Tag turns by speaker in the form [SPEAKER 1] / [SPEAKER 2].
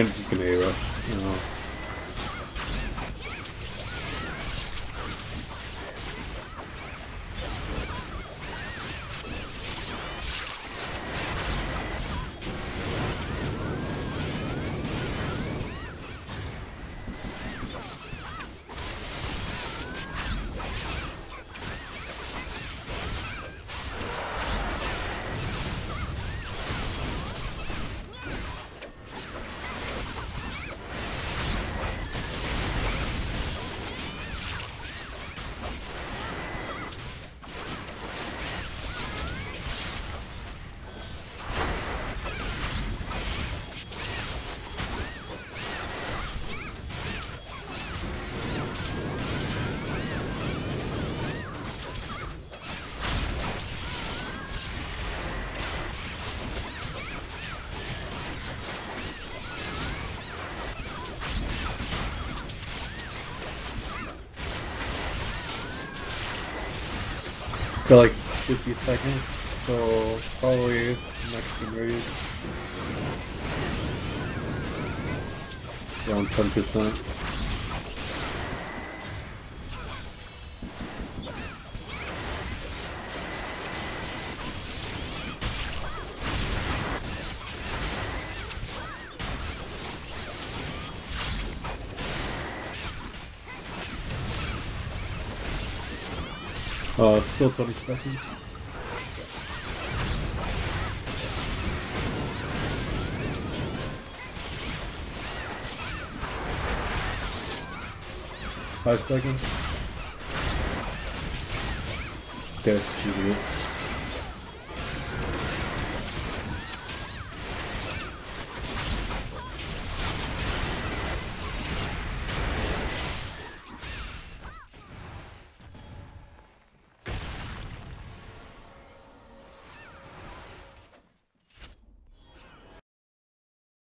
[SPEAKER 1] I'm just gonna A. It's got like 50 seconds, so probably next team raid. Around 10%. Uh, still 20 seconds. Five seconds. Okay.